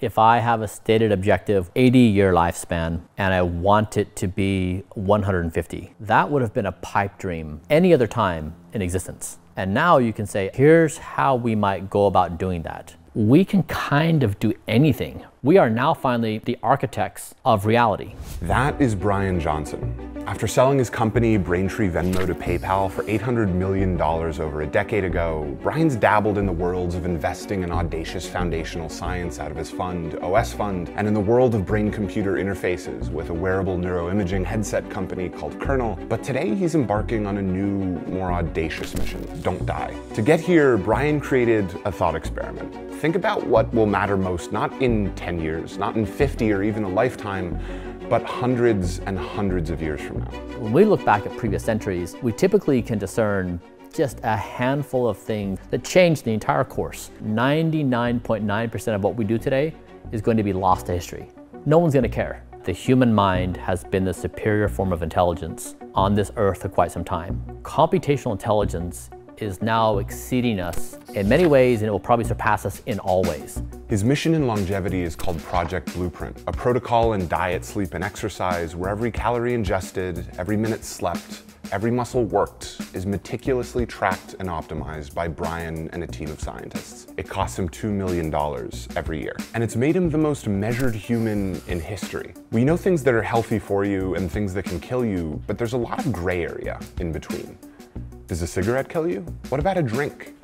If I have a stated objective, 80 year lifespan, and I want it to be 150, that would have been a pipe dream any other time in existence. And now you can say, here's how we might go about doing that. We can kind of do anything. We are now finally the architects of reality. That is Bryan Johnson. After selling his company Braintree Venmo to PayPal for $800 million over a decade ago, Bryan's dabbled in the worlds of investing in audacious foundational science out of his fund, OS Fund, and in the world of brain-computer interfaces with a wearable neuroimaging headset company called Kernel. But today he's embarking on a new, more audacious mission, Don't Die. To get here, Brian created a thought experiment. Think about what will matter most, not in 10 years, not in 50 or even a lifetime, but hundreds and hundreds of years from now. When we look back at previous centuries, we typically can discern just a handful of things that changed the entire course. 99.9% of what we do today is going to be lost to history. No one's going to care. The human mind has been the superior form of intelligence on this earth for quite some time. Computational intelligence is now exceeding us in many ways and it will probably surpass us in all ways. His mission in longevity is called Project Blueprint, a protocol in diet, sleep, and exercise where every calorie ingested, every minute slept, every muscle worked is meticulously tracked and optimized by Bryan and a team of scientists. It costs him $2 million every year. And it's made him the most measured human in history. We know things that are healthy for you and things that can kill you, but there's a lot of gray area in between. Does a cigarette kill you? What about a drink?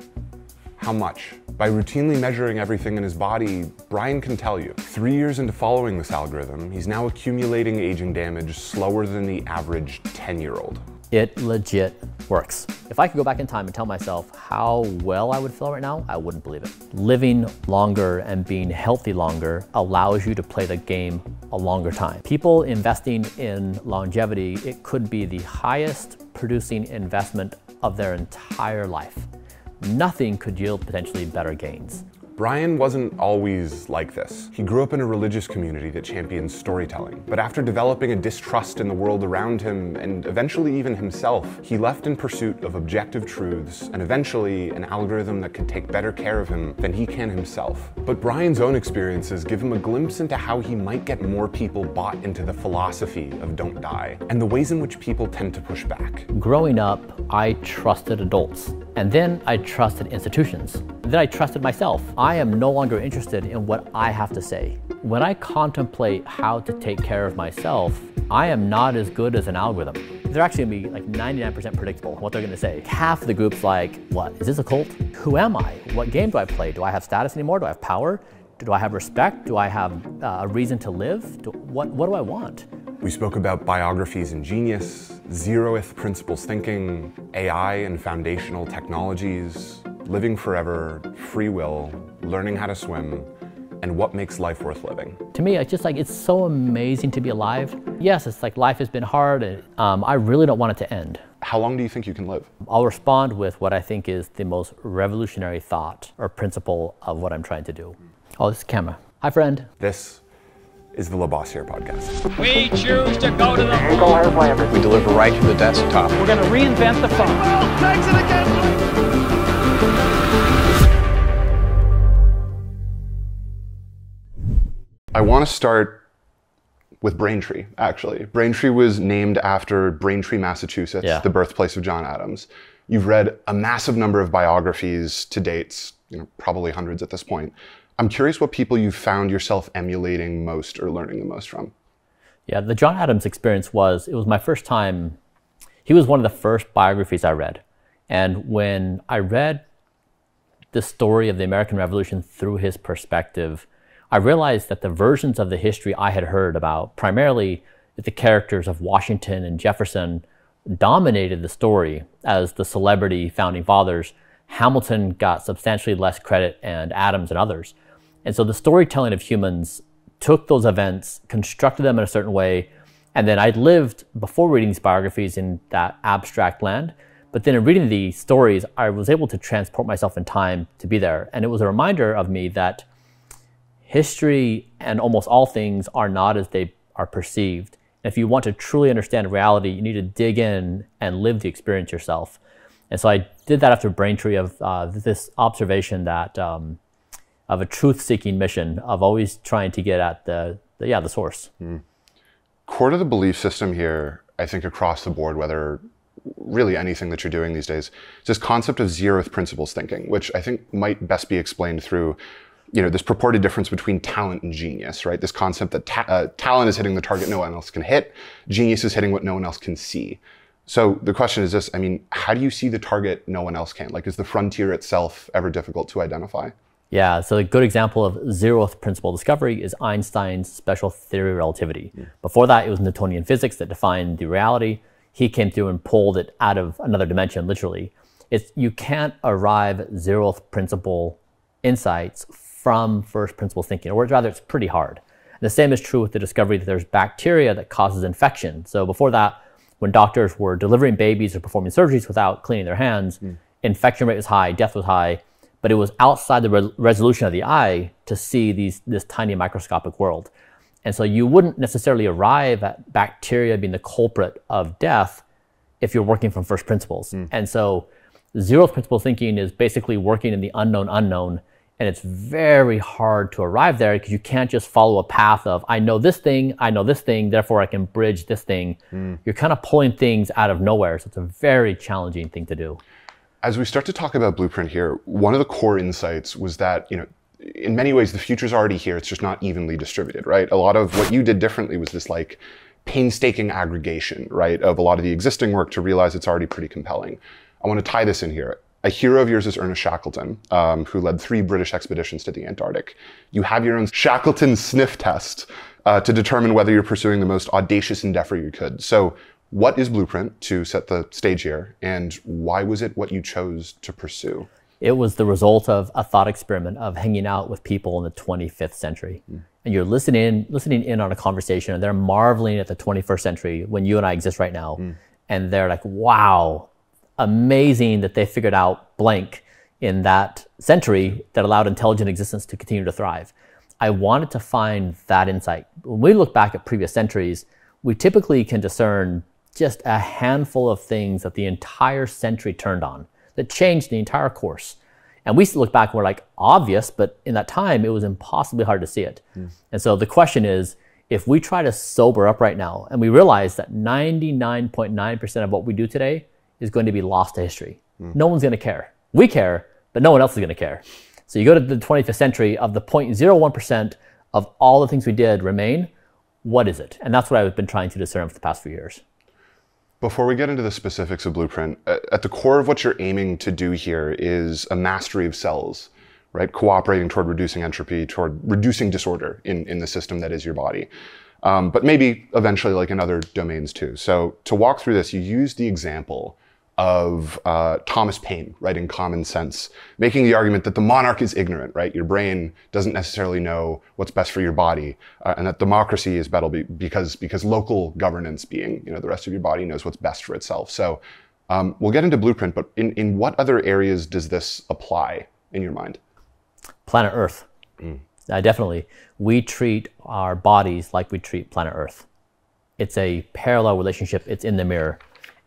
How much? By routinely measuring everything in his body, Bryan can tell you. Three years into following this algorithm, he's now accumulating aging damage slower than the average 10-year-old. It legit works. If I could go back in time and tell myself how well I would feel right now, I wouldn't believe it. Living longer and being healthy longer allows you to play the game a longer time. People investing in longevity, it could be the highest producing investment of their entire life. Nothing could yield potentially better gains. Bryan wasn't always like this. He grew up in a religious community that champions storytelling. But after developing a distrust in the world around him, and eventually even himself, he left in pursuit of objective truths and eventually an algorithm that could take better care of him than he can himself. But Bryan's own experiences give him a glimpse into how he might get more people bought into the philosophy of don't die, and the ways in which people tend to push back. Growing up, I trusted adults, and then I trusted institutions. Then I trusted myself. Am no longer interested in what I have to say. When I contemplate how to take care of myself, I am not as good as an algorithm. They're actually gonna be like 99% predictable what they're gonna say. Half the group's like, what, is this a cult? Who am I? What game do I play? Do I have status anymore? Do I have power? Do I have respect? Do I have uh, a reason to live? Do, what, what do I want? We spoke about biographies and genius, zeroth principles thinking, AI and foundational technologies, living forever, free will, learning how to swim, and what makes life worth living. To me, it's just like, it's so amazing to be alive. Yes, it's like life has been hard and um, I really don't want it to end. How long do you think you can live? I'll respond with what I think is the most revolutionary thought or principle of what I'm trying to do. Oh, this is camera. Hi, friend. This is the LaBossiere podcast. We choose to go to the moon. We deliver right to the desktop. We're going to reinvent the phone. Oh, I want to start with Braintree, actually. Braintree was named after Braintree, Massachusetts, Yeah. the birthplace of John Adams. You've read a massive number of biographies to dates, you know, probably hundreds at this point. I'm curious what people you've found yourself emulating most or learning the most from. Yeah, the John Adams experience was, it was my first time, he was one of the first biographies I read. And when I read the story of the American Revolution through his perspective, I realized that the versions of the history I had heard about, primarily the characters of Washington and Jefferson, dominated the story as the celebrity founding fathers. Hamilton got substantially less credit, and Adams and others. And so the storytelling of humans took those events, constructed them in a certain way, and then I'd lived before reading these biographies in that abstract land. But then in reading the stories, I was able to transport myself in time to be there. And it was a reminder of me that history and almost all things are not as they are perceived. If you want to truly understand reality, you need to dig in and live the experience yourself. And so I did that after Braintree of uh, this observation that um, of a truth-seeking mission of always trying to get at the, the yeah the source. core to the belief system here, I think across the board, whether really anything that you're doing these days, is this concept of zeroth principles thinking, which I think might best be explained through, you know, this purported difference between talent and genius, right? This concept that ta- uh, talent is hitting the target no one else can hit, genius is hitting what no one else can see. So the question is this: I mean, how do you see the target no one else can? Like, is the frontier itself ever difficult to identify? Yeah, so a good example of zeroth principle discovery is Einstein's special theory of relativity. Before that, it was Newtonian physics that defined the reality. He came through and pulled it out of another dimension, literally. It's you can't arrive at zeroth principle insights from first principles thinking, or rather, it's pretty hard. And the same is true with the discovery that there's bacteria that causes infection. So before that, when doctors were delivering babies or performing surgeries without cleaning their hands, hmm. infection rate was high, death was high, but it was outside the re- resolution of the eye to see these this tiny microscopic world. And so you wouldn't necessarily arrive at bacteria being the culprit of death if you're working from first principles. Hmm. And so zeroth principle thinking is basically working in the unknown unknown. And it's very hard to arrive there because you can't just follow a path of, I know this thing, I know this thing, therefore I can bridge this thing. Hmm. You're kind of pulling things out of nowhere. So it's a very challenging thing to do. As we start to talk about Blueprint here, one of the core insights was that, you know, in many ways the future's already here, it's just not evenly distributed, right? A lot of what you did differently was this like painstaking aggregation, right, of a lot of the existing work to realize it's already pretty compelling. I want to tie this in here. A hero of yours is Ernest Shackleton, um, who led three British expeditions to the Antarctic. You have your own Shackleton sniff test uh, to determine whether you're pursuing the most audacious endeavor you could. So, what is Blueprint to set the stage here, and why was it what you chose to pursue? It was the result of a thought experiment of hanging out with people in the 25th century. And you're listening, listening in on a conversation, and they're marveling at the 21st century when you and I exist right now. And they're like, wow, amazing that they figured out blank in that century that allowed intelligent existence to continue to thrive. I wanted to find that insight. When we look back at previous centuries, we typically can discern just a handful of things that the entire century turned on that changed the entire course. And we look back and we're like, obvious, but in that time, it was impossibly hard to see it. Hmm. And so the question is if we try to sober up right now and we realize that 99.9% of what we do today is going to be lost to history, no one's going to care. We care, but no one else is going to care. So you go to the 25th century, of the 0.01% of all the things we did remain, what is it? And that's what I've been trying to discern for the past few years. Before we get into the specifics of Blueprint, at the core of what you're aiming to do here is a mastery of cells, right? Cooperating toward reducing entropy, toward reducing disorder in, in the system that is your body. Um, but maybe eventually, like in other domains too. So, to walk through this, you use the example of uh, Thomas Paine, right, in Common Sense, making the argument that the monarch is ignorant, right? Your brain doesn't necessarily know what's best for your body, uh, and that democracy is better be- because because local governance, being you know the rest of your body knows what's best for itself. So um, we'll get into Blueprint, but in in what other areas does this apply in your mind? Planet Earth. Uh, definitely. We treat our bodies like we treat planet Earth. It's a parallel relationship, it's in the mirror.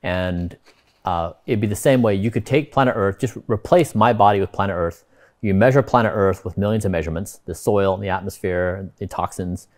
And uh, it'd be the same way you could take planet Earth, just replace my body with planet Earth. You measure planet Earth with millions of measurements the soil, and the atmosphere, the toxins.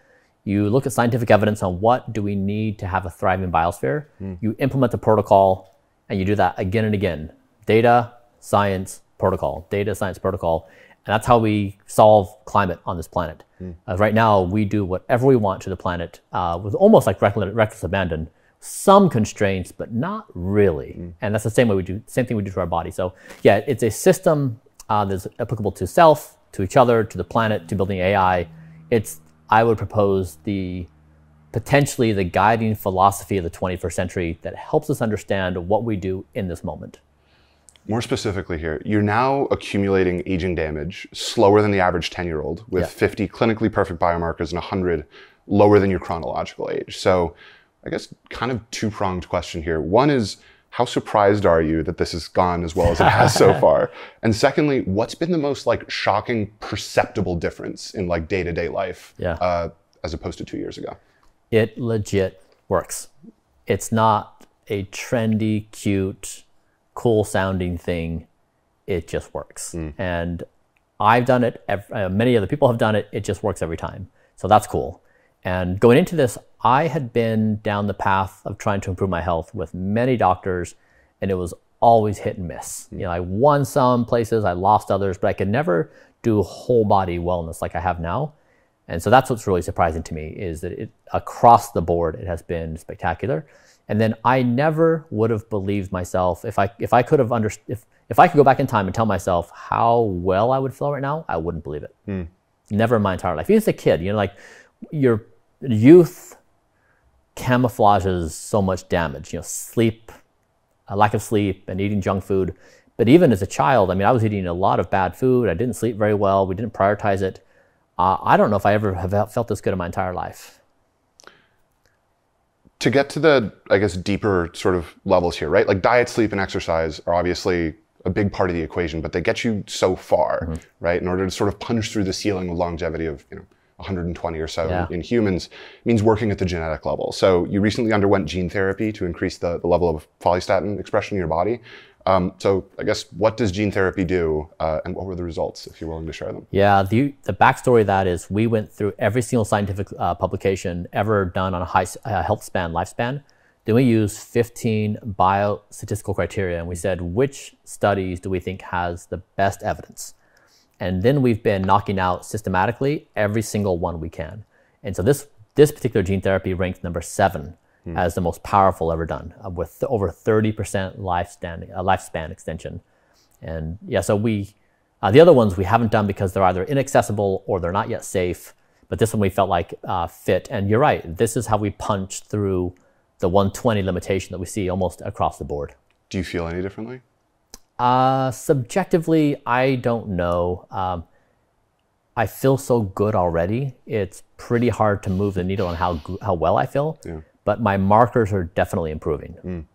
You look at scientific evidence on what do we need to have a thriving biosphere. You implement the protocol, and you do that again and again. Data, science, protocol. Data, science, protocol. And that's how we solve climate on this planet. Uh, right now, we do whatever we want to the planet uh, with almost like reckless, reckless abandon. Some constraints, but not really. And that's the same way we do, same thing we do to our body. So yeah, it's a system uh, that's applicable to self, to each other, to the planet, to building AI. It's I would propose the potentially the guiding philosophy of the 21st century that helps us understand what we do in this moment. More specifically here, you're now accumulating aging damage slower than the average 10 year old with Yeah. 50 clinically perfect biomarkers and 100 lower than your chronological age. So, I guess kind of two pronged question here. One is, how surprised are you that this has gone as well as it has so far? And secondly, what's been the most like shocking perceptible difference in like day to day life Yeah. uh, as opposed to two years ago? it legit works. It's not a trendy, cute, cool sounding thing. It just works. And I've done it. Uh, many other people have done it. It just works every time. So that's cool. And going into this, I had been down the path of trying to improve my health with many doctors, and it was always hit and miss. You know, I won some places, I lost others, but I could never do whole body wellness like I have now. And so that's what's really surprising to me is that it, across the board it has been spectacular. And then I never would have believed myself if I if I could have under if if I could go back in time and tell myself how well I would feel right now, I wouldn't believe it. Hmm. Never in my entire life. Even as a kid, you know, like your youth camouflages so much damage. You know, sleep, a lack of sleep, and eating junk food. But even as a child, I mean, I was eating a lot of bad food. I didn't sleep very well. We didn't prioritize it. Uh, I don't know if I ever have felt this good in my entire life. to get to the i guess deeper sort of levels here right like diet sleep and exercise are obviously a big part of the equation but they get you so far right in order to sort of punch through the ceiling of longevity of you know 120 or so Yeah. in, in humans means working at the genetic level so you recently underwent gene therapy to increase the, the level of follistatin expression in your body um, so i guess what does gene therapy do uh, and what were the results if you're willing to share them Yeah, the, the backstory of that is we went through every single scientific uh, publication ever done on a high uh, health span, lifespan. Then we used 15 biostatistical criteria and we said, which studies do we think has the best evidence? And then we've been knocking out systematically every single one we can. And so this, this particular gene therapy ranked number seven as the most powerful ever done, uh, with th- over 30% lifespan, uh, lifespan extension. And yeah, so we, uh, the other ones we haven't done because they're either inaccessible or they're not yet safe. But this one we felt like uh, fit. And you're right, this is how we punch through the 120 limitation that we see almost across the board. do you feel any differently Uh, subjectively, I don't know. Um, I feel so good already. It's pretty hard to move the needle on how how well I feel. Yeah. But my markers are definitely improving.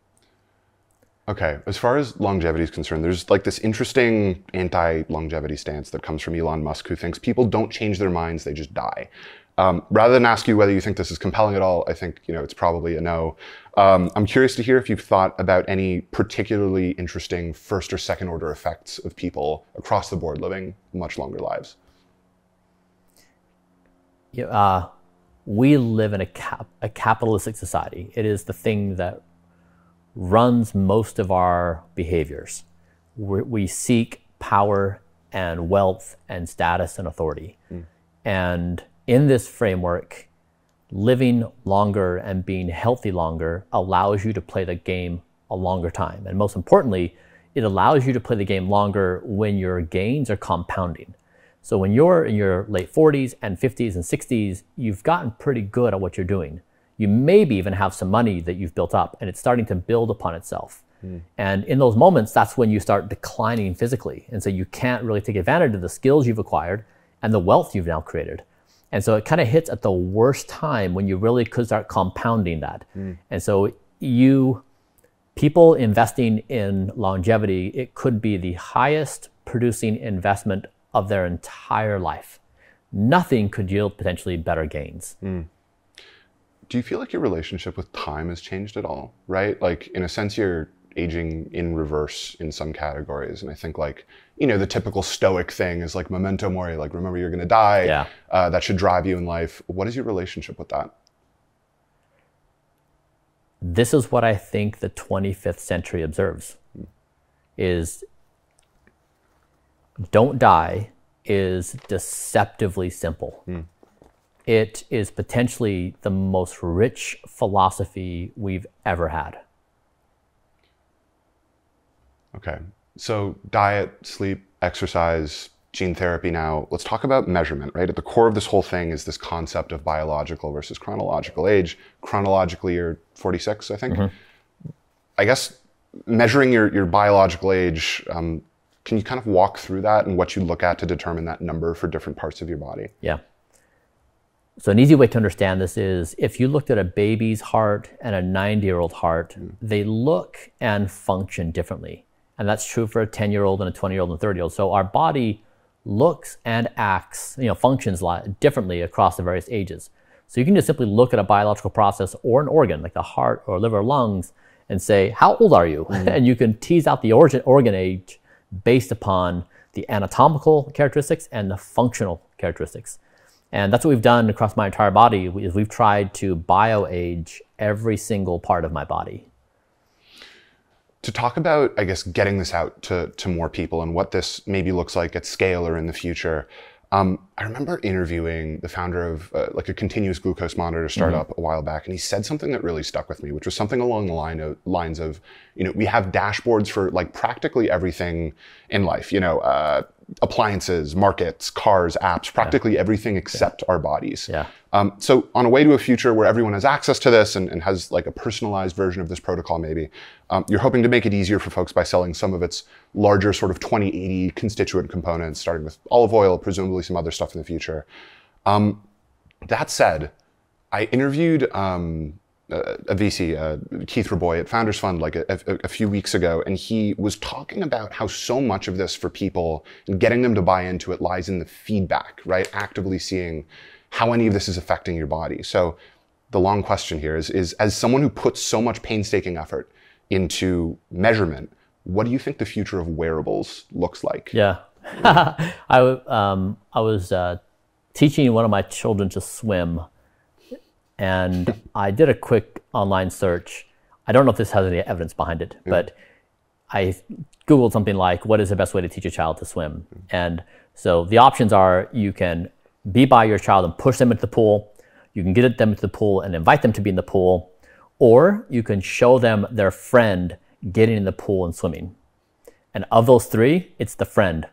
Okay, as far as longevity is concerned, there's like this interesting anti-longevity stance that comes from Elon Musk, who thinks people don't change their minds; they just die. Um, rather than ask you whether you think this is compelling at all, I think you know it's probably a no. Um, I'm curious to hear if you've thought about any particularly interesting first or second order effects of people across the board living much longer lives. know, uh, we live in a, cap- a capitalistic society. It is the thing that runs most of our behaviors. we we seek power and wealth and status and authority. And in this framework, living longer and being healthy longer allows you to play the game a longer time. And most importantly, it allows you to play the game longer when your gains are compounding. So when you're in your late 40s and 50s and 60s, you've gotten pretty good at what you're doing. You maybe even have some money that you've built up and it's starting to build upon itself. Hmm. And in those moments, that's when you start declining physically. And so you can't really take advantage of the skills you've acquired and the wealth you've now created. And so it kind of hits at the worst time when you really could start compounding that. Hmm. And so you, people investing in longevity, it could be the highest producing investment of their entire life. Nothing could yield potentially better gains. Hmm. Do you feel like your relationship with time has changed at all? Right? Like, in a sense, you're aging in reverse in some categories. And I think, like, you know, the typical stoic thing is like memento mori, like, remember you're going to die. Yeah. Uh, that should drive you in life. What is your relationship with that? this is what I think the 25th century observes is don't die is deceptively simple. It is potentially the most rich philosophy we've ever had. Okay. So, diet, sleep, exercise, gene therapy now. Let's talk about measurement, right? At the core of this whole thing is this concept of biological versus chronological age. Chronologically, you're 46, I think. I guess measuring your, your biological age, um, can you kind of walk through that and what you look at to determine that number for different parts of your body? Yeah. So, an easy way to understand this is if you looked at a baby's heart and a 90 year old heart, they look and function differently. And that's true for a 10 year old and a 20 year old and a 30 year old. So, our body looks and acts, you know, functions li- differently across the various ages. So, you can just simply look at a biological process or an organ like the heart or liver or lungs and say, How old are you? Mm. and you can tease out the origin, organ age based upon the anatomical characteristics and the functional characteristics. And that's what we've done across my entire body is we've tried to bioage every single part of my body. To talk about, I guess, getting this out to, to more people and what this maybe looks like at scale or in the future, um, I remember interviewing the founder of uh, like a continuous glucose monitor startup mm-hmm. a while back, and he said something that really stuck with me, which was something along the line of lines of, you know, we have dashboards for like practically everything in life. You know, uh, appliances, markets, cars, apps, practically yeah. everything except yeah. our bodies. Yeah. Um, so on a way to a future where everyone has access to this and, and has like a personalized version of this protocol, maybe um, you're hoping to make it easier for folks by selling some of its larger sort of 2080 constituent components, starting with olive oil, presumably some other stuff in the future. Um, that said, I interviewed um, a VC, uh, Keith Rabois at Founders Fund, like a, a, a, few weeks ago, and he was talking about how so much of this for people and getting them to buy into it lies in the feedback, right? Actively seeing how any of this is affecting your body. So the long question here is, is as someone who puts so much painstaking effort into measurement, what do you think the future of wearables looks like? Yeah, I, um, I was uh, teaching one of my children to swim and I did a quick online search. I don't know if this has any evidence behind it, mm. but I Googled something like, what is the best way to teach a child to swim? Mm. And so the options are you can be by your child and push them into the pool. You can get them into the pool and invite them to be in the pool. Or you can show them their friend getting in the pool and swimming. And of those three, it's the friend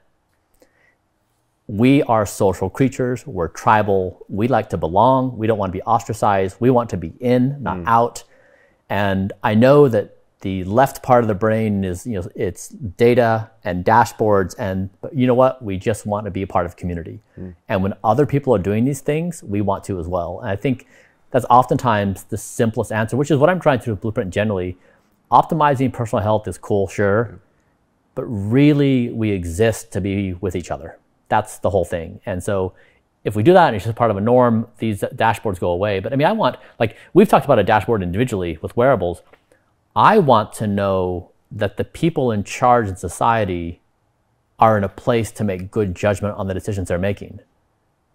we are social creatures. We're tribal. We like to belong. We don't want to be ostracized. We want to be in, not mm. out. And I know that the left part of the brain is, you know, it's data and dashboards. And but you know what? We just want to be a part of community. Mm. And when other people are doing these things, we want to as well. And I think that's oftentimes the simplest answer, which is what I'm trying to do with Blueprint generally. Optimizing personal health is cool, sure. But really, we exist to be with each other. That's the whole thing. And so if we do that and it's just part of a norm, these dashboards go away. But I mean, I want, like, we've talked about a dashboard individually with wearables. I want to know that the people in charge in society are in a place to make good judgment on the decisions they're making.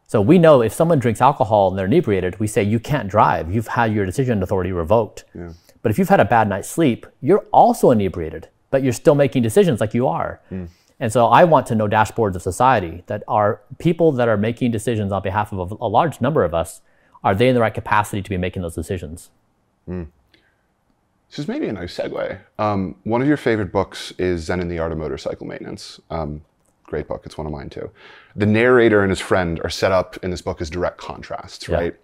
So we know if someone drinks alcohol and they're inebriated, we say, you can't drive. You've had your decision authority revoked. Yeah. But if you've had a bad night's sleep, you're also inebriated, but you're still making decisions like you are. Mm. And so I want to know dashboards of society that are people that are making decisions on behalf of a, a large number of us. Are they in the right capacity to be making those decisions? Mm. This is maybe a nice segue. Um, one of your favorite books is Zen and the Art of Motorcycle Maintenance. Um, great book. It's one of mine too. The narrator and his friend are set up in this book as direct contrasts, yeah. right?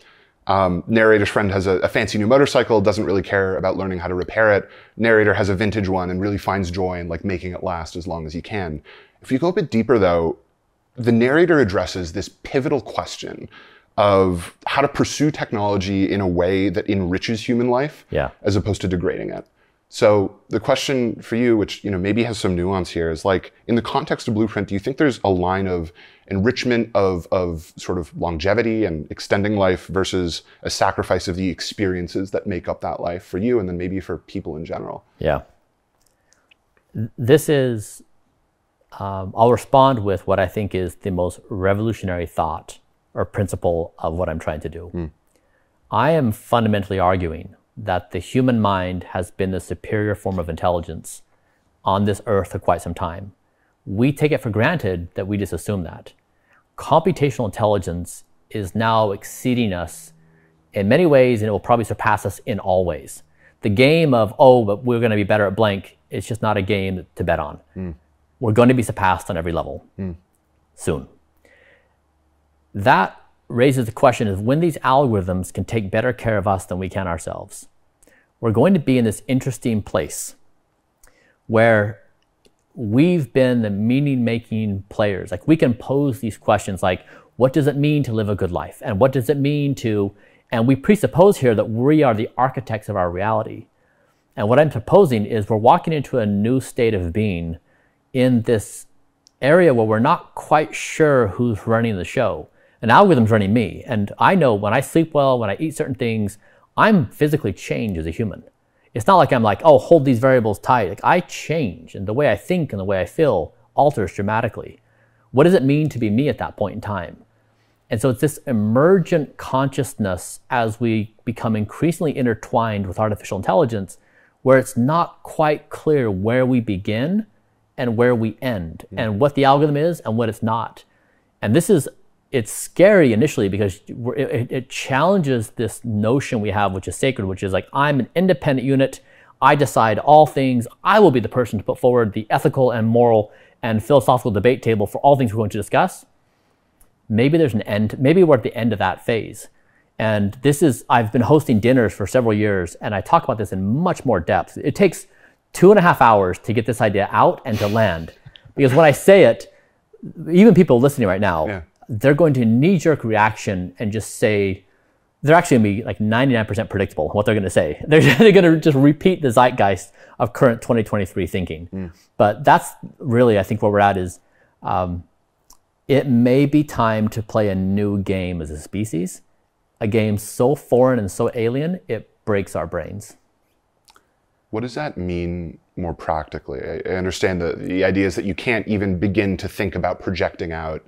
Um, narrator's friend has a, a, fancy new motorcycle, doesn't really care about learning how to repair it. Narrator has a vintage one and really finds joy in like making it last as long as he can. If you go a bit deeper though, the narrator addresses this pivotal question of how to pursue technology in a way that enriches human life yeah. as opposed to degrading it. So the question for you, which you know maybe has some nuance here, is like in the context of Blueprint, do you think there's a line of enrichment of of sort of longevity and extending life versus a sacrifice of the experiences that make up that life for you, and then maybe for people in general? Yeah. This is. Um, I'll respond with what I think is the most revolutionary thought or principle of what I'm trying to do. Mm. I am fundamentally arguing that the human mind has been the superior form of intelligence on this earth for quite some time. We take it for granted that we just assume that. Computational intelligence is now exceeding us in many ways, and it will probably surpass us in all ways. The game of, oh, but we're going to be better at blank, it's just not a game to bet on. Mm. We're going to be surpassed on every level mm. soon. That raises the question of when these algorithms can take better care of us than we can ourselves. We're going to be in this interesting place where we've been the meaning making players. Like we can pose these questions like, what does it mean to live a good life? And what does it mean to, and we presuppose here that we are the architects of our reality. And what I'm proposing is we're walking into a new state of being in this area where we're not quite sure who's running the show an algorithm's running me. And I know when I sleep well, when I eat certain things, I'm physically changed as a human. It's not like I'm like, oh, hold these variables tight. Like I change and the way I think and the way I feel alters dramatically. What does it mean to be me at that point in time? And so it's this emergent consciousness as we become increasingly intertwined with artificial intelligence, where it's not quite clear where we begin and where we end, mm. and what the algorithm is and what it's not. And this is it's scary initially because it, it, challenges this notion we have, which is sacred, which is like I'm an independent unit. I decide all things. I will be the person to put forward the ethical and moral and philosophical debate table for all things we're going to discuss. Maybe there's an end. Maybe we're at the end of that phase. And this is, I've been hosting dinners for several years, and I talk about this in much more depth. It takes two and a half hours to get this idea out and to land. Because when I say it, even people listening right now, yeah they're going to knee jerk reaction and just say, they're actually going to be like 99% predictable what they're going to say. They're, they're going to just repeat the zeitgeist of current 2023 thinking. Mm. But that's really, I think, where we're at is um, it may be time to play a new game as a species, a game so foreign and so alien, it breaks our brains. What does that mean more practically? I understand that the idea is that you can't even begin to think about projecting out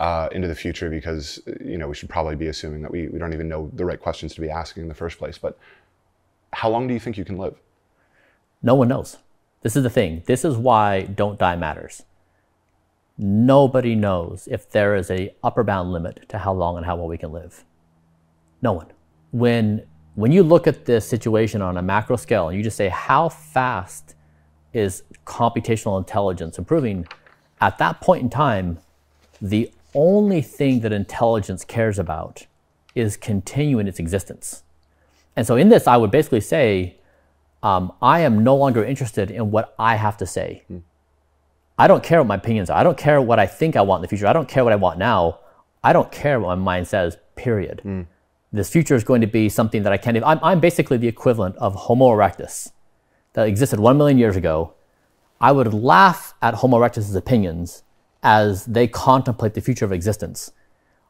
uh, into the future because you know we should probably be assuming that we, we don't even know the right questions to be asking in the first place. But how long do you think you can live? No one knows. This is the thing. This is why don't die matters. Nobody knows if there is a upper bound limit to how long and how well we can live. No one. When when you look at this situation on a macro scale and you just say how fast is computational intelligence improving, at that point in time, the only thing that intelligence cares about is continuing its existence. And so in this, I would basically say, um, I am no longer interested in what I have to say. Mm. I don't care what my opinions are. I don't care what I think I want in the future. I don't care what I want now. I don't care what my mind says, period. Mm. This future is going to be something that I can't even, I'm, I'm basically the equivalent of Homo erectus that existed one million years ago. I would laugh at Homo erectus's opinions as they contemplate the future of existence,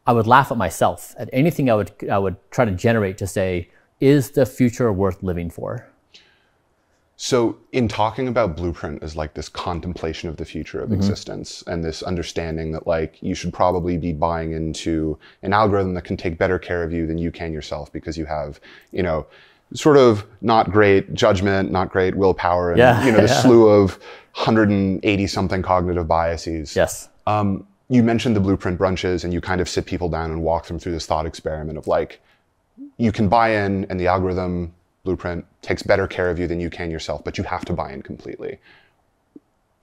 I would laugh at myself at anything I would I would try to generate to say, is the future worth living for? So, in talking about blueprint as like this contemplation of the future of mm-hmm. existence and this understanding that like you should probably be buying into an algorithm that can take better care of you than you can yourself because you have, you know, sort of not great judgment, not great willpower, and yeah, you know the yeah. slew of 180 something cognitive biases. Yes. Um, you mentioned the blueprint brunches, and you kind of sit people down and walk them through this thought experiment of like, you can buy in, and the algorithm blueprint takes better care of you than you can yourself, but you have to buy in completely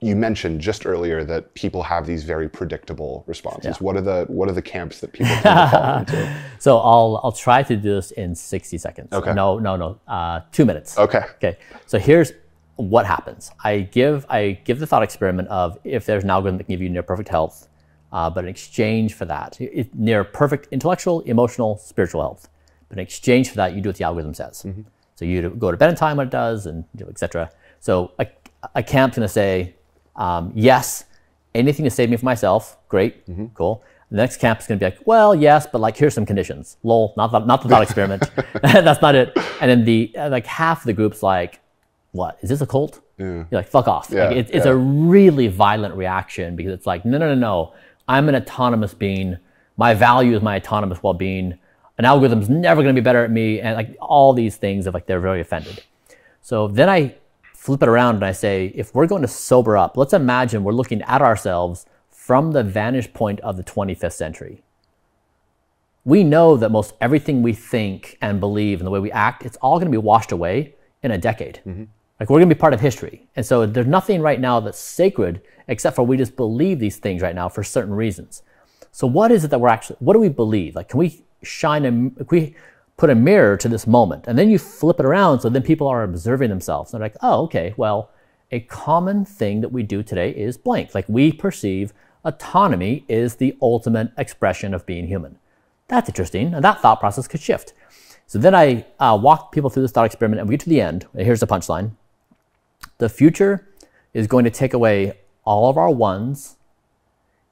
you mentioned just earlier that people have these very predictable responses. Yeah. What are the what are the camps that people fall into? So I'll I'll try to do this in 60 seconds. Okay. No, no, no. Uh, two minutes. Okay. Okay. So here's what happens. I give I give the thought experiment of if there's an algorithm that can give you near perfect health, uh, but in exchange for that, it, near perfect intellectual, emotional, spiritual health. But in exchange for that, you do what the algorithm says. Mm-hmm. So you go to bed in time when it does, and you know, etc. So a, a camp's going to say um, yes, anything to save me from myself, great, mm-hmm. cool. The next camp is going to be like, well, yes, but like here's some conditions. Lol, not the, not the thought experiment. That's not it. And then the uh, like half of the group's like, what is this a cult? Yeah. You're like, fuck off. Yeah, like, it, it's yeah. a really violent reaction because it's like, no, no, no, no. I'm an autonomous being. My value is my autonomous well-being. An algorithm's never going to be better at me, and like all these things of like they're very offended. So then I flip it around and I say, if we're going to sober up, let's imagine we're looking at ourselves from the vantage point of the 25th century. We know that most everything we think and believe and the way we act, it's all going to be washed away in a decade. Mm-hmm. Like we're going to be part of history. And so there's nothing right now that's sacred except for we just believe these things right now for certain reasons. So what is it that we're actually, what do we believe? Like, can we shine a, can we put a mirror to this moment. And then you flip it around so then people are observing themselves. They're like, oh, okay, well, a common thing that we do today is blank. Like we perceive autonomy is the ultimate expression of being human. That's interesting. And that thought process could shift. So then I uh, walk people through this thought experiment and we get to the end. Here's the punchline. The future is going to take away all of our ones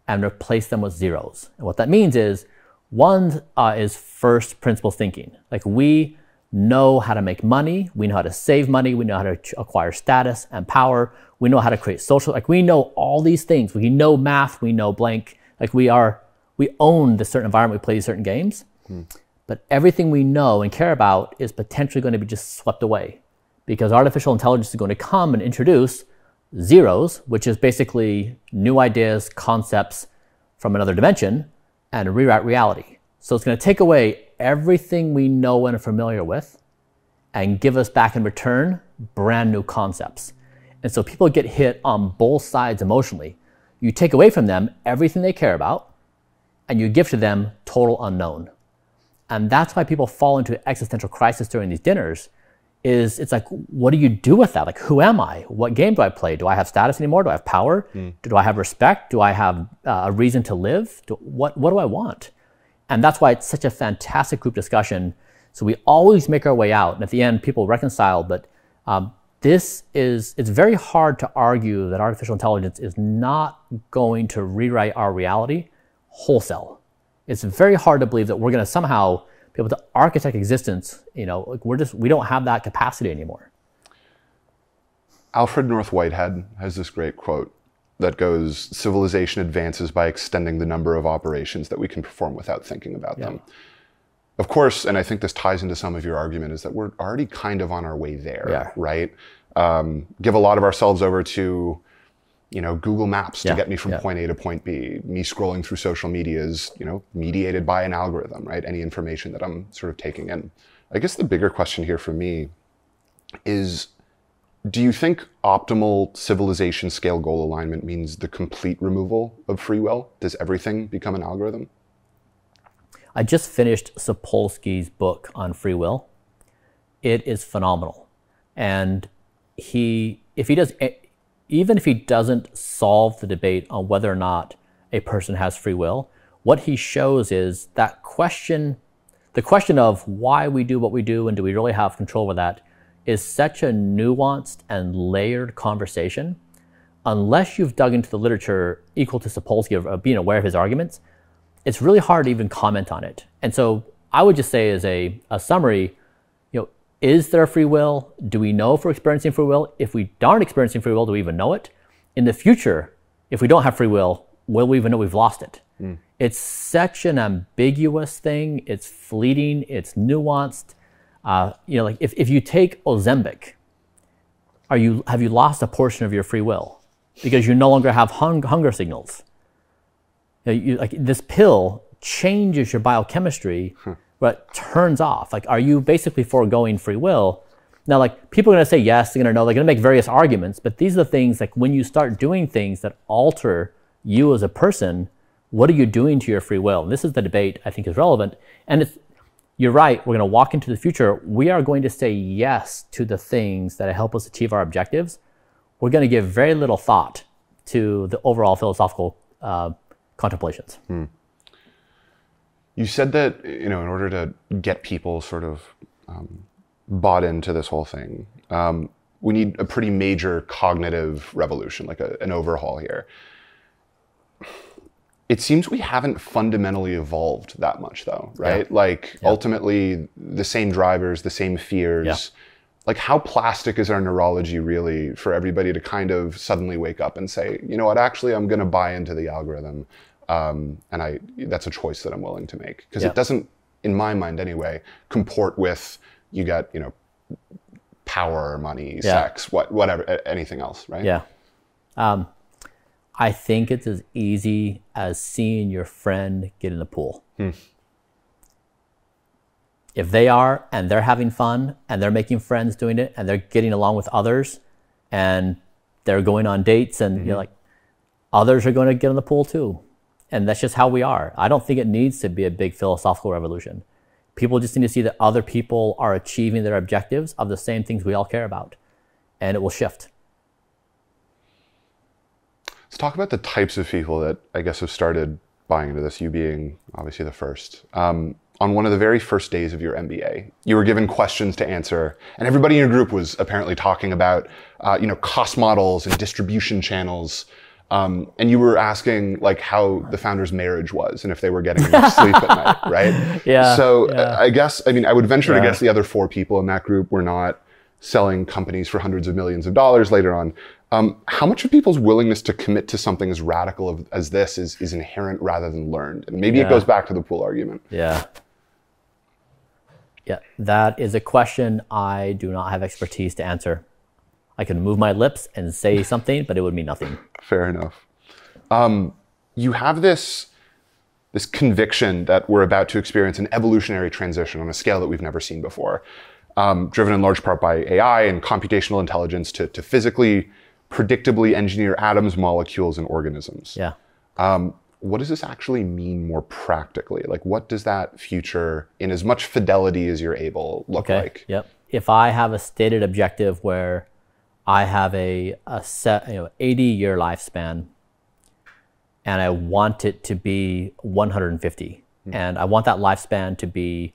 and replace them with zeros. And what that means is one uh, is first principle thinking. Like we know how to make money, we know how to save money, we know how to acquire status and power, we know how to create social, like we know all these things. We know math, we know blank, Like we are, we own this certain environment, we play certain games, but everything we know and care about is potentially going to be just swept away because artificial intelligence is going to come and introduce zeros, which is basically new ideas, concepts from another dimension, and rewrite reality. So it's going to take away everything we know and are familiar with and give us back in return brand new concepts. And so people get hit on both sides emotionally. You take away from them everything they care about, and you give to them total unknown. And that's why people fall into existential crisis during these dinners. Is it's like, what do you do with that? Like, who am I? What game do I play? Do I have status anymore? Do I have power? Do I have respect? Do I have uh, a reason to live? Do, what What do I want? And that's why it's such a fantastic group discussion. So we always make our way out, and at the end, people reconcile. But um, this is it's very hard to argue that artificial intelligence is not going to rewrite our reality wholesale. It's very hard to believe that we're going to somehow be able to architect existence. You know, like we're just we don't have that capacity anymore. Alfred North Whitehead has this great quote that goes Civilization advances by extending the number of operations that we can perform without thinking about them. Of course, and I think this ties into some of your argument, is that we're already kind of on our way there, Yeah. right? Um, give a lot of ourselves over to, you know, Google Maps to Yeah, get me from yeah. point A to point B. Me scrolling through social media is, you know, mediated by an algorithm, right? Any information that I'm sort of taking in. I guess the bigger question here for me is do you think optimal civilization scale goal alignment means the complete removal of free will? Does everything become an algorithm? I just finished Sapolsky's book on free will. It is phenomenal. And he, if he does, even if he doesn't solve the debate on whether or not a person has free will, what he shows is that question, the question of why we do what we do and do we really have control over that is such a nuanced and layered conversation. Unless you've dug into the literature equal to Sapolsky of, of being aware of his arguments, it's really hard to even comment on it. And so I would just say as a, a summary, is there free will? Do we know if we're experiencing free will? If we aren't experiencing free will, do we even know it? In the future, if we don't have free will, will we even know we've lost it? It's such an ambiguous thing. It's fleeting. It's nuanced. Uh, you know, like if, if you take Ozempic, are you have you lost a portion of your free will because you no longer have hung, hunger signals? You know, you, like this pill changes your biochemistry, but turns off. Like, are you basically foregoing free will? Now, like people are going to say yes, they're going to know, they're going to make various arguments, but these are the things like when you start doing things that alter you as a person, what are you doing to your free will? And this is the debate I think is relevant, and it's you're right. We're going to walk into the future. We are going to say yes to the things that help us achieve our objectives. We're going to give very little thought to the overall philosophical uh, contemplations. You said that you know, in order to get people sort of um, bought into this whole thing, um, we need a pretty major cognitive revolution, like a, an overhaul here. It seems we haven't fundamentally evolved that much, though, right? Like ultimately, the same drivers, the same fears. Yeah. Like, how plastic is our neurology really for everybody to kind of suddenly wake up and say, you know what, actually, I'm going to buy into the algorithm, um, and I that's a choice that I'm willing to make because Yeah. it doesn't, in my mind anyway, comport with you got you know power, money, Yeah. sex, what whatever, anything else, right? Yeah. Um, I think it's as easy as seeing your friend get in the pool. If they are and they're having fun and they're making friends doing it and they're getting along with others and they're going on dates and you're like, others are going to get in the pool too. And that's just how we are. I don't think it needs to be a big philosophical revolution. People just need to see that other people are achieving their objectives of the same things we all care about, and it will shift. Let's talk about the types of people that I guess have started buying into this. You being obviously the first. Um, on one of the very first days of your MBA, you were given questions to answer, and everybody in your group was apparently talking about, uh, you know, cost models and distribution channels. Um, and you were asking like how the founder's marriage was and if they were getting enough sleep at night, right? Yeah, So yeah. uh, I guess I mean I would venture to guess the other four people in that group were not selling companies for hundreds of millions of dollars later on. Um, how much of people's willingness to commit to something as radical of, as this is, is inherent rather than learned? And maybe Yeah. it goes back to the pool argument. Yeah. Yeah, that is a question I do not have expertise to answer. I can move my lips and say something, but it would mean nothing. Fair enough. Um, you have this this conviction that we're about to experience an evolutionary transition on a scale that we've never seen before, um, driven in large part by AI and computational intelligence to, to physically, predictably engineer atoms, molecules, and organisms. Yeah. What does this actually mean more practically? Like, what does that future, in as much fidelity as you're able, look Okay. like? Yep. If I have a stated objective where I have a, a set, you know, 80 year lifespan and I want it to be 150 and I want that lifespan to be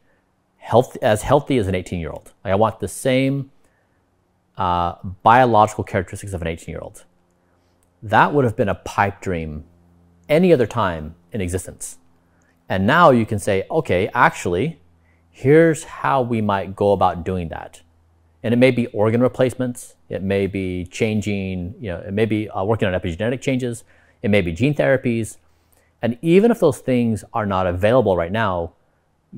health, as healthy as an 18 year old. Like I want the same uh, biological characteristics of an 18 year old. That would have been a pipe dream any other time in existence. And now you can say, okay, actually, here's how we might go about doing that. And it may be organ replacements, it may be changing, you know, it may be uh, working on epigenetic changes, it may be gene therapies. And even if those things are not available right now,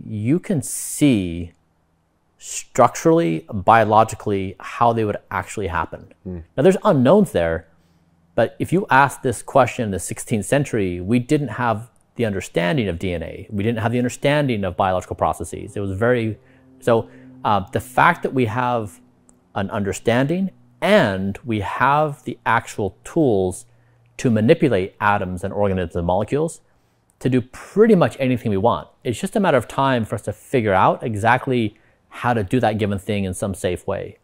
you can see structurally, biologically, how they would actually happen. Now, there's unknowns there, but if you ask this question in the 16th century, we didn't have the understanding of DNA. We didn't have the understanding of biological processes. It was very so. Uh, the fact that we have an understanding and we have the actual tools to manipulate atoms and organisms and molecules to do pretty much anything we want. It's just a matter of time for us to figure out exactly how to do that given thing in some safe way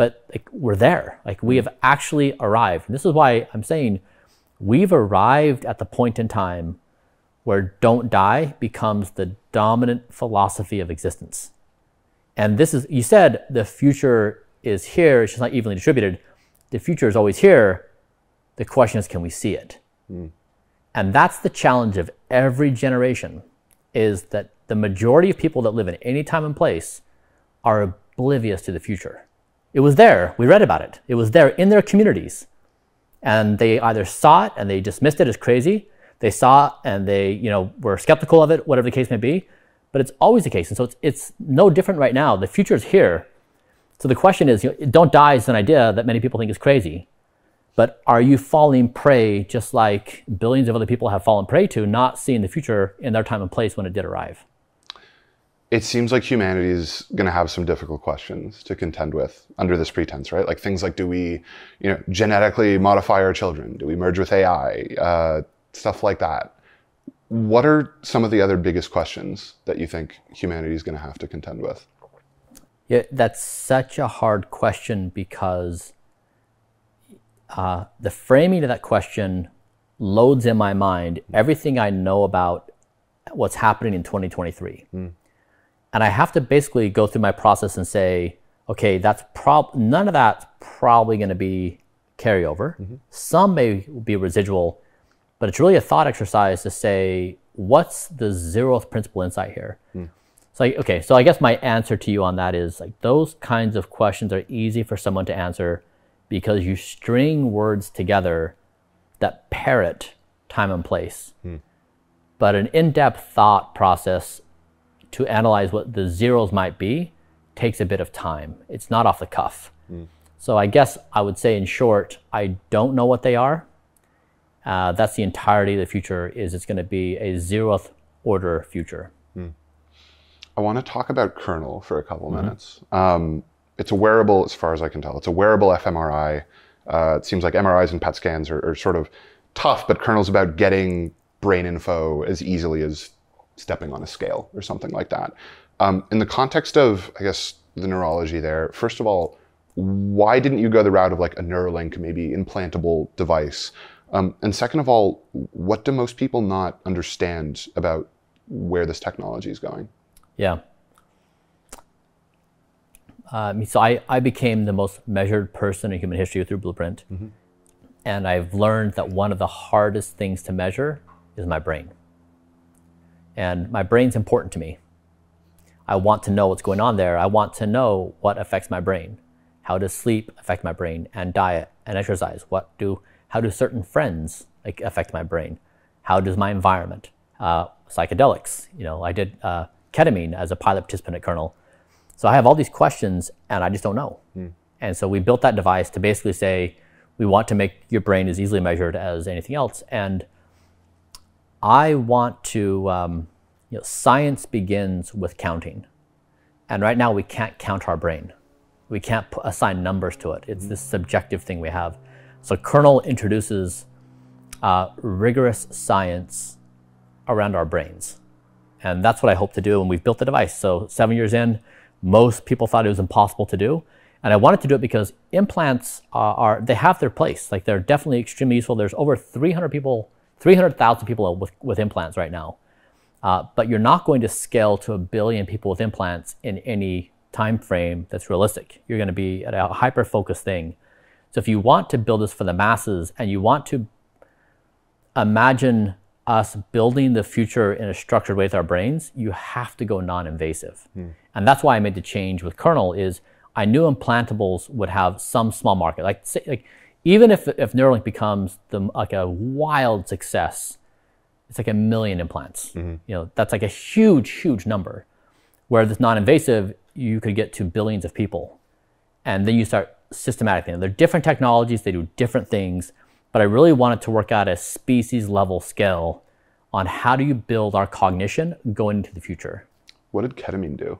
but like, we're there. Like we have actually arrived. And this is why I'm saying we've arrived at the point in time where don't die becomes the dominant philosophy of existence. And this is, you said the future is here, it's just not evenly distributed. The future is always here. The question is, can we see it? Hmm. And that's the challenge of every generation is that the majority of people that live in any time and place are oblivious to the future. It was there. We read about it. It was there in their communities. And they either saw it and they dismissed it as crazy. They saw it and they, you know, were skeptical of it, whatever the case may be. But it's always the case. And so it's, it's no different right now. The future is here. So the question is, you know, don't die is an idea that many people think is crazy. But are you falling prey just like billions of other people have fallen prey to, not seeing the future in their time and place when it did arrive? it seems like humanity is going to have some difficult questions to contend with under this pretense, right? Like things like, do we, you know, genetically modify our children? Do we merge with AI? Uh, stuff like that. What are some of the other biggest questions that you think humanity is going to have to contend with? Yeah, that's such a hard question because uh, the framing of that question loads in my mind everything I know about what's happening in 2023. And I have to basically go through my process and say, okay, that's prob none of that's probably going to be carryover. Some may be residual, but it's really a thought exercise to say, what's the zeroth principle insight here? Hmm. So, like, okay, so I guess my answer to you on that is like those kinds of questions are easy for someone to answer because you string words together that parrot time and place. Hmm. But an in depth thought process to analyze what the zeros might be takes a bit of time. It's not off the cuff. Hmm. So I guess I would say in short, I don't know what they are. Uh, that's the entirety of the future. Is it's going to be a zeroth order future. I want to talk about Kernel for a couple minutes. Um, it's a wearable, as far as I can tell. It's a wearable fMRI. Uh, it seems like MRIs and PET scans are, are sort of tough, but Kernel's about getting brain info as easily as stepping on a scale or something like that. Um, in the context of, I guess, the neurology there, first of all, why didn't you go the route of like a Neuralink, maybe implantable device? Um, and second of all, what do most people not understand about where this technology is going? Yeah. Um, so I, I became the most measured person in human history through Blueprint. And I've learned that one of the hardest things to measure is my brain. And my brain's important to me. I want to know what's going on there. I want to know what affects my brain. How does sleep affect my brain and diet and exercise? What do how do certain friends like affect my brain? How does my environment? Uh, psychedelics. You know, I did uh, ketamine as a pilot participant at Kernel. So I have all these questions and I just don't know. Mm. And so we built that device to basically say we want to make your brain as easily measured as anything else. And I want to, um, you know, science begins with counting. And right now we can't count our brain. We can't assign numbers to it. It's this subjective thing we have. So Kernel introduces uh, rigorous science around our brains. And that's what I hope to do. And we've built the device. So seven years in, most people thought it was impossible to do. And I wanted to do it because implants are, are they have their place. Like they're definitely extremely useful. There's over 300 people, 300,000 people with, with implants right now. Uh, but you're not going to scale to a billion people with implants in any time frame that's realistic. You're going to be at a hyper focused thing. So if you want to build this for the masses and you want to imagine us building the future in a structured way with our brains, you have to go non-invasive. Mm. And that's why I made the change with Kernel is I knew implantables would have some small market. Like, say, like even if, if Neuralink becomes the, like a wild success, it's like a million implants. Mm-hmm. You know, that's like a huge, huge number. Where this non-invasive, you could get to billions of people. And then you start systematically. And they're different technologies, they do different things, but I really wanted to work out a species level scale on how do you build our cognition going into the future. What did ketamine do?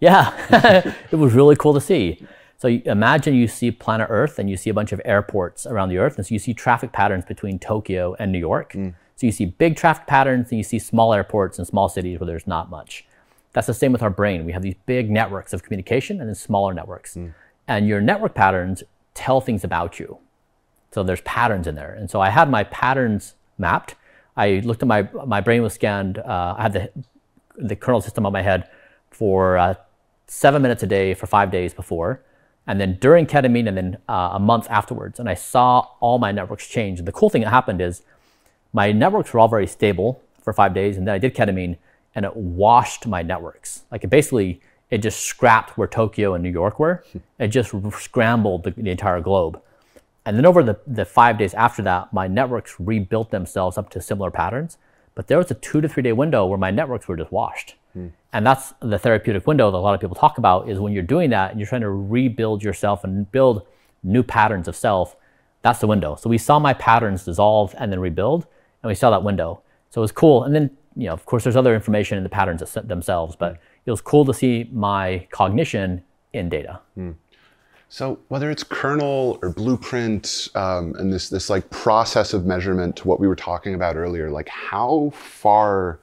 Yeah, it was really cool to see. So imagine you see planet Earth and you see a bunch of airports around the Earth, and so you see traffic patterns between Tokyo and New York. Mm. So you see big traffic patterns, and you see small airports and small cities where there's not much. That's the same with our brain. We have these big networks of communication and then smaller networks. Mm. And your network patterns tell things about you. So there's patterns in there. And so I had my patterns mapped. I looked at my, my brain was scanned. Uh, I had the, the kernel system on my head for uh, seven minutes a day for five days before. And then during ketamine and then uh, a month afterwards. And I saw all my networks change. And the cool thing that happened is my networks were all very stable for five days. And then I did ketamine and it washed my networks. Like it basically, it just scrapped where Tokyo and New York were. It just scrambled the, the entire globe. And then over the, the five days after that, my networks rebuilt themselves up to similar patterns. But there was a two to three day window where my networks were just washed. Hmm. And that's the therapeutic window that a lot of people talk about is when you're doing that and you're trying to rebuild yourself and build new patterns of self, that's the window. So we saw my patterns dissolve and then rebuild, and we saw that window. So it was cool. And then, you know, of course, there's other information in the patterns themselves, but hmm. It was cool to see my cognition in data. Hmm. So whether it's kernel or blueprint um, and this this like process of measurement to what we were talking about earlier, like how far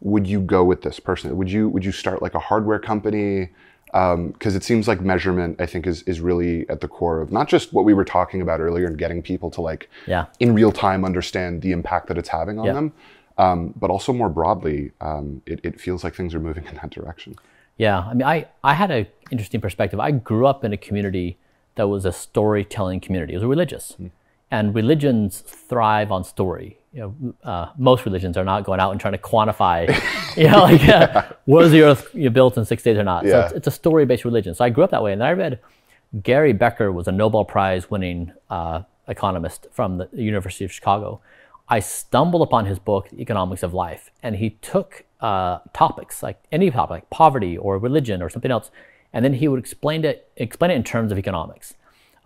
would you go with this personally? Would you would you start like a hardware company? Because um, it seems like measurement, I think, is is really at the core of not just what we were talking about earlier and getting people to like yeah. in real time understand the impact that it's having on yeah. them, um, but also more broadly, um, it, it feels like things are moving in that direction. Yeah, I mean, I, I had an interesting perspective. I grew up in a community that was a storytelling community. It was religious, mm. and religions thrive on story. You know, uh, most religions are not going out and trying to quantify, you know, like uh, was the earth you built in six days or not. Yeah. So it's, it's a story-based religion. So I grew up that way, and I read Gary Becker was a Nobel Prize-winning uh, economist from the University of Chicago. I stumbled upon his book, The Economics of Life, and he took uh, topics like any topic, like poverty or religion or something else, and then he would explain it explain it in terms of economics.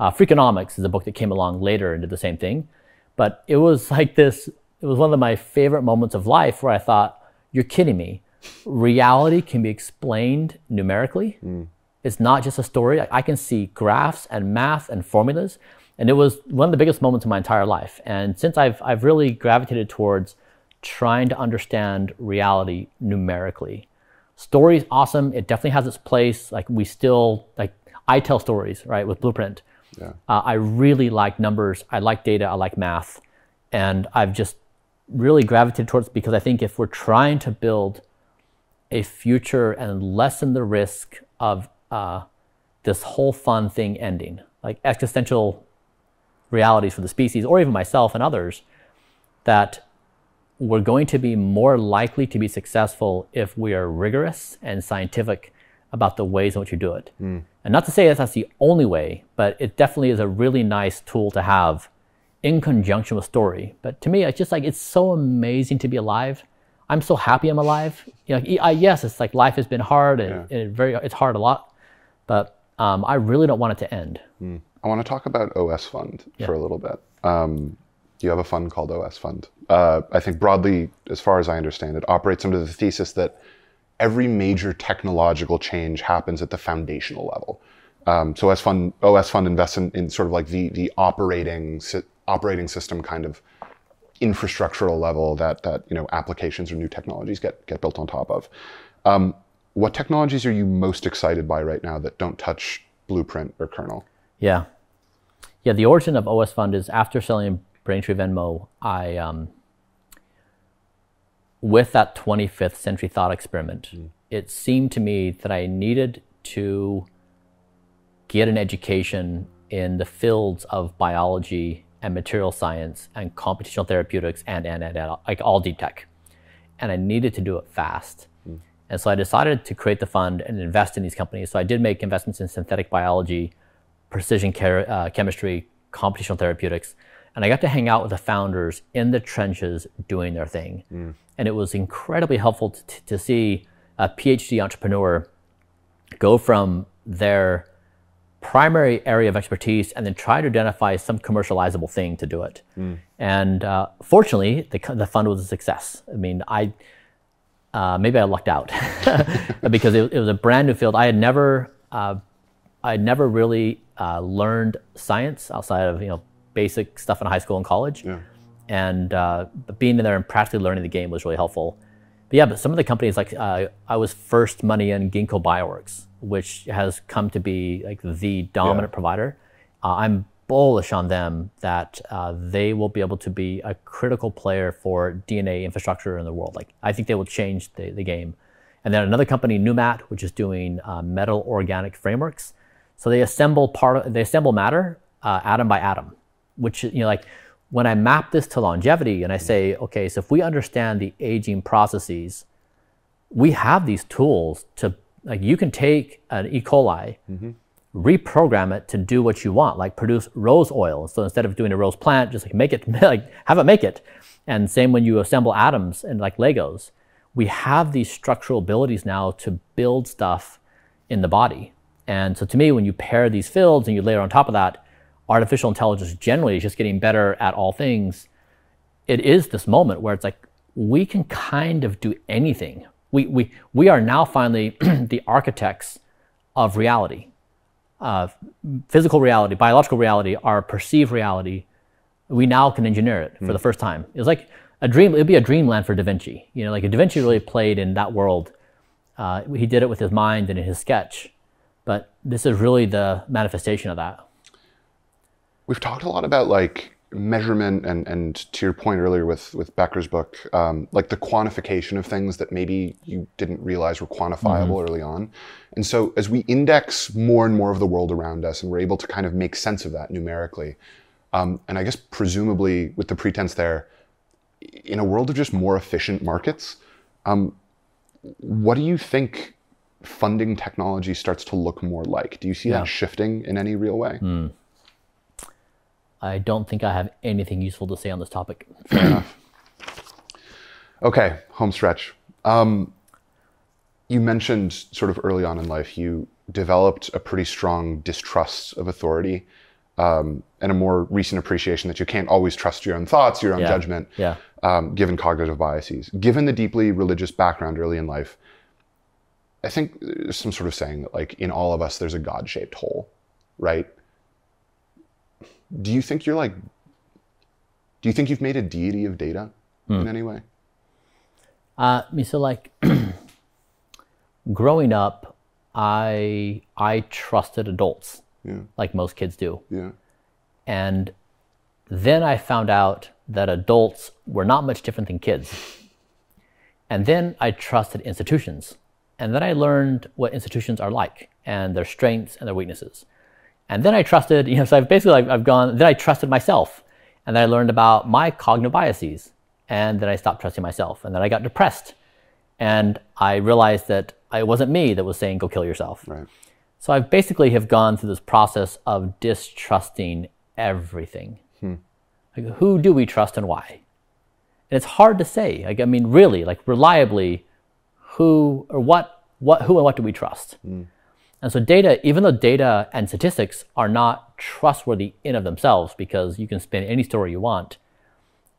Uh, Freakonomics is a book that came along later and did the same thing, but it was like this. It was one of my favorite moments of life where I thought, "You're kidding me! Reality can be explained numerically. Mm. It's not just a story. I can see graphs and math and formulas." And it was one of the biggest moments of my entire life. And since I've, I've really gravitated towards trying to understand reality numerically. Story is awesome. It definitely has its place. Like we still like I tell stories right with Blueprint. Yeah. Uh, I really like numbers. I like data. I like math, and I've just really gravitated towards because I think if we're trying to build a future and lessen the risk of uh, this whole fun thing ending, like existential realities for the species or even myself and others, that we're going to be more likely to be successful if we are rigorous and scientific about the ways in which you do it. And not to say that that's the only way, but it definitely is a really nice tool to have in conjunction with story. But to me, it's just like it's so amazing to be alive. I'm so happy I'm alive. You know, I, yes, it's like life has been hard and, and it very it's hard a lot, but um, I really don't want it to end. I want to talk about OS Fund for a little bit. Um, you have a fund called OS Fund. Uh, I think broadly, as far as I understand it, operates under the thesis that every major technological change happens at the foundational level. Um, so OS Fund, OS Fund invests in, in sort of like the the operating sy- operating system kind of infrastructural level that that you know applications or new technologies get get built on top of. Um, what technologies are you most excited by right now that don't touch Blueprint or Kernel? Yeah. Yeah, the origin of OS Fund is after selling Braintree Venmo, I, um, with that 25th century thought experiment, it seemed to me that I needed to get an education in the fields of biology and material science and computational therapeutics and, and, and, and like all deep tech. And I needed to do it fast. And so I decided to create the fund and invest in these companies. So I did make investments in synthetic biology, precision care, uh, chemistry, computational therapeutics, and I got to hang out with the founders in the trenches doing their thing. And it was incredibly helpful to, to see a PhD entrepreneur go from their primary area of expertise and then try to identify some commercializable thing to do it. And uh, fortunately, the, the fund was a success. I mean, I uh, maybe I lucked out because it, it was a brand new field. I had never, uh, I had never really uh, learned science outside of you know basic stuff in high school and college, and uh, being in there and practically learning the game was really helpful. But yeah, but some of the companies like uh, I was first money in Ginkgo Bioworks, which has come to be like the dominant provider. Uh, I'm bullish on them that uh, they will be able to be a critical player for DNA infrastructure in the world. Like I think they will change the, the game. And then another company, Numat, which is doing uh, metal organic frameworks. So they assemble part, they assemble matter uh, atom by atom, which you know like when I map this to longevity and I say, okay, so if we understand the aging processes, we have these tools to like you can take an E. coli, reprogram it to do what you want, like produce rose oil. So instead of doing a rose plant, just like make it like have it make it. And same when you assemble atoms and like Legos, we have these structural abilities now to build stuff in the body. And so to me, when you pair these fields and you layer on top of that, artificial intelligence generally is just getting better at all things. It is this moment where it's like we can kind of do anything. We we we are now finally the architects of reality, uh, physical reality, biological reality, our perceived reality. We now can engineer it for the first time. It was like a dream. It'd be a dreamland for Da Vinci. You know, like Da Vinci really played in that world. Uh, he did it with his mind and in his sketch, but this is really the manifestation of that. We've talked a lot about like measurement and and to your point earlier with with Becker's book, um, like the quantification of things that maybe you didn't realize were quantifiable early on. And so as we index more and more of the world around us, and we're able to kind of make sense of that numerically, um, and I guess presumably with the pretense there, in a world of just more efficient markets, um, what do you think funding technology starts to look more like? Do you see Yeah. that shifting in any real way? I don't think I have anything useful to say on this topic. Fair enough. Okay, home stretch. Um, you mentioned sort of early on in life you developed a pretty strong distrust of authority um, and a more recent appreciation that you can't always trust your own thoughts, your own Yeah, judgment, yeah. um, given cognitive biases. Given the deeply religious background early in life, I think there's some sort of saying that, like, in all of us, there's a God shaped hole, right? Do you think you're like, do you think you've made a deity of data in any way? Uh, I mean, so like growing up, I I trusted adults, Yeah. like most kids do, Yeah. and then I found out that adults were not much different than kids. And then I trusted institutions, and then I learned what institutions are like and their strengths and their weaknesses. And then I trusted, you know, so I've basically I've, I've gone. Then I trusted myself, and then I learned about my cognitive biases, and then I stopped trusting myself, and then I got depressed, and I realized that It wasn't me that was saying, go kill yourself. Right. So I basically have gone through this process of distrusting everything. Hmm. Like, who do we trust and why? And it's hard to say. Like, I mean, really, like reliably, who or what, what, who and what do we trust? And so data, even though data and statistics are not trustworthy in of themselves, because you can spin any story you want,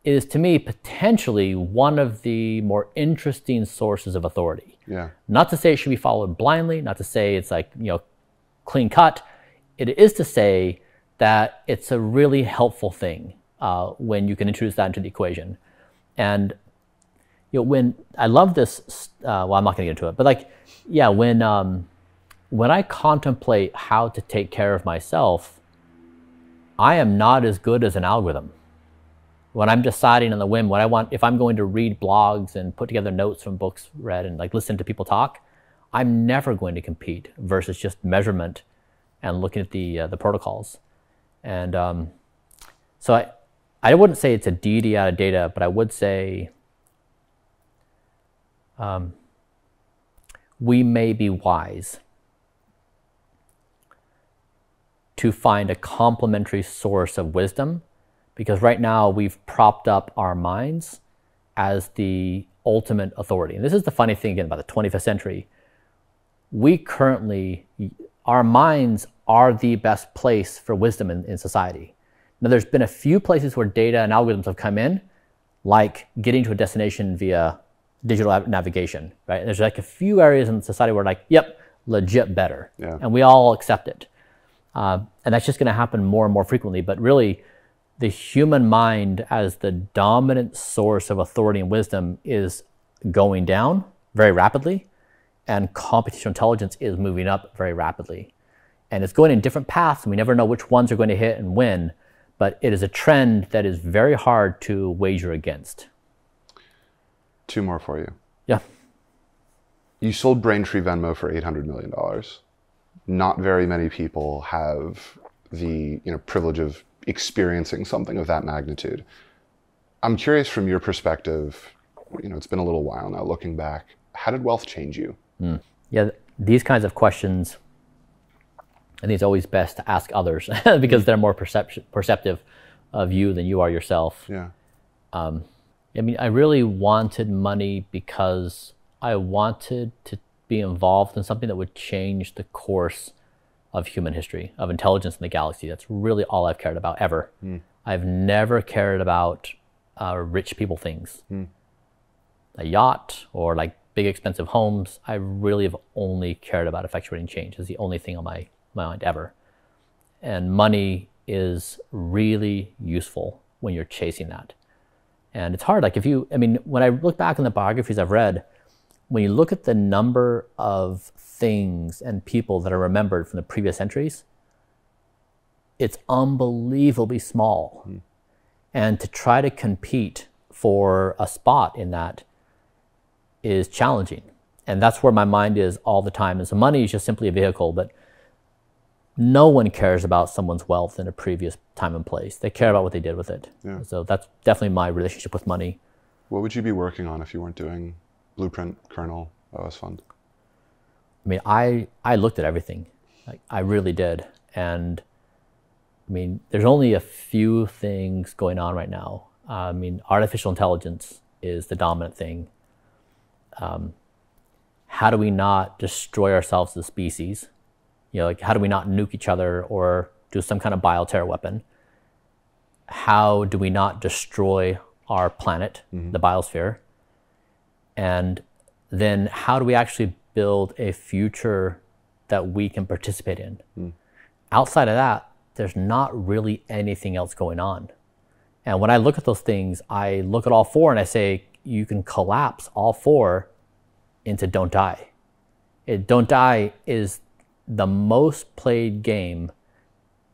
is to me potentially one of the more interesting sources of authority. Yeah. Not to say it should be followed blindly, not to say it's like, you know, clean cut. It is to say that it's a really helpful thing uh, when you can introduce that into the equation. And, you know, when I love this, uh, well, I'm not going to get into it, but like, yeah, when, um, when I contemplate how to take care of myself, I am not as good as an algorithm when I'm deciding on the whim what I want, if I'm going to read blogs and put together notes from books read and like listen to people talk, I'm never going to compete versus just measurement and looking at the uh, the protocols. And um, so I I wouldn't say it's a deity out of data, but I would say um, we may be wise to find a complementary source of wisdom because right now we've propped up our minds as the ultimate authority. And this is the funny thing again about the 25th century. We currently, our minds are the best place for wisdom in, in society. Now, there's been a few places where data and algorithms have come in, like getting to a destination via digital navigation, right? There's like a few areas in society where, like, yep, legit better. Yeah. And we all accept it. Uh, and that's just going to happen more and more frequently. But really, the human mind as the dominant source of authority and wisdom is going down very rapidly, and computational intelligence is moving up very rapidly. And it's going in different paths, and we never know which ones are going to hit and when, but it is a trend that is very hard to wager against. Two more for you. Yeah. You sold Braintree Venmo for $800 million. Not very many people have the you know, privilege of experiencing something of that magnitude. I'm curious from your perspective, you know, it's been a little while now looking back, how did wealth change you? Hmm. Yeah, these kinds of questions, I think it's always best to ask others because they're more perception, perceptive of you than you are yourself. Yeah. Um, I mean, I really wanted money because I wanted to be involved in something that would change the course of human history, of intelligence in the galaxy. That's really all I've cared about ever. I've never cared about uh, rich people things. A yacht or like big expensive homes. I really have only cared about effectuating change. It's the only thing on my, my mind ever. And money is really useful when you're chasing that. And it's hard. Like if you, I mean, when I look back in the biographies I've read, when you look at the number of things and people that are remembered from the previous centuries, it's unbelievably small. Hmm. And to try to compete for a spot in that is challenging. And that's where my mind is all the time. And so money is just simply a vehicle, but no one cares about someone's wealth in a previous time and place. They care about what they did with it. Yeah. So that's definitely my relationship with money. What would you be working on if you weren't doing Blueprint, Kernel, OS Fund? I mean, I I looked at everything, like I really did, and I mean, there's only a few things going on right now. I mean, artificial intelligence is the dominant thing. Um, how do we not destroy ourselves as a species? You know, like how do we not nuke each other or do some kind of bioterror weapon? How do we not destroy our planet, mm-hmm. the biosphere? And then how do we actually build a future that we can participate in? Hmm. Outside of that, there's not really anything else going on. And when I look at those things, I look at all four and I say, you can collapse all four into Don't Die. It, Don't Die is the most played game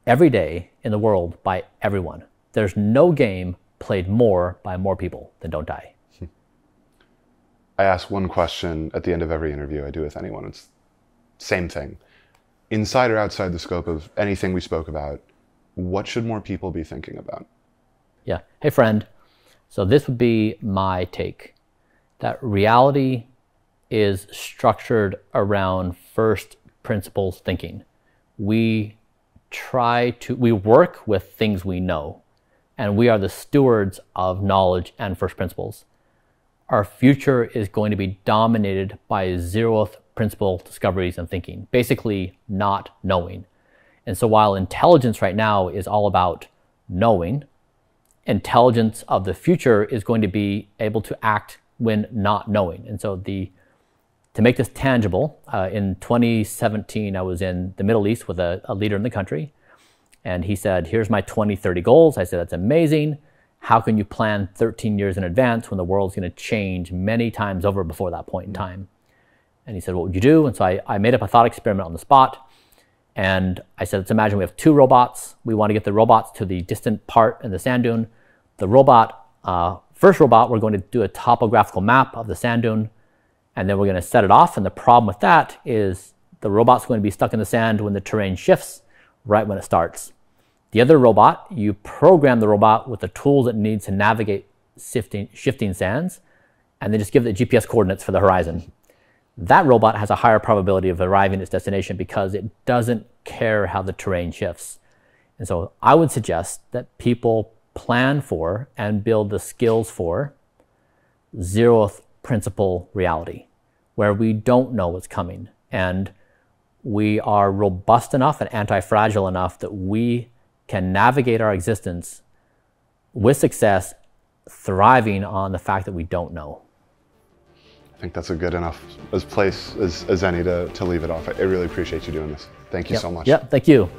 every day in the world by everyone. There's no game played more by more people than Don't Die. I ask one question at the end of every interview I do with anyone. It's same thing. Inside or outside the scope of anything we spoke about, what should more people be thinking about? Yeah. Hey, friend. So this would be my take that reality is structured around first principles thinking. We try to, we work with things we know, and we are the stewards of knowledge and first principles. Our future is going to be dominated by zeroth principle discoveries and thinking, basically not knowing. And so while intelligence right now is all about knowing, intelligence of the future is going to be able to act when not knowing. And so the to make this tangible, uh, in 2017, I was in the Middle East with a, a leader in the country, and he said, "Here's my 2030 goals." I said, "That's amazing. How can you plan 13 years in advance when the world's going to change many times over before that point in time?" And he said, "What would you do?" And so I, I made up a thought experiment on the spot. And I said, let's imagine we have two robots. We want to get the robots to the distant part in the sand dune. The robot, uh, first robot, we're going to do a topographical map of the sand dune, and then we're going to set it off. And the problem with that is the robot's going to be stuck in the sand when the terrain shifts right when it starts. The other robot, you program the robot with the tools it needs to navigate shifting, shifting sands, and then just give it the GPS coordinates for the horizon that robot has a higher probability of arriving at its destination because it doesn't care how the terrain shifts. And so I would suggest that people plan for and build the skills for zeroth principle reality, where we don't know what's coming. And we are robust enough and anti fragile enough that we can navigate our existence with success, thriving on the fact that we don't know I think that's a good enough as place as, as any to, to leave it off. I really appreciate you doing this. Thank you yep. so much. Yeah, thank you.